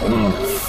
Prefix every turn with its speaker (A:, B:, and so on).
A: Hum.